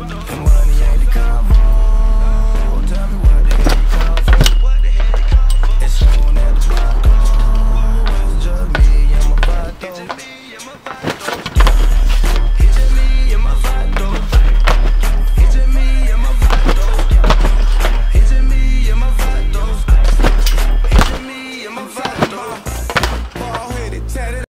And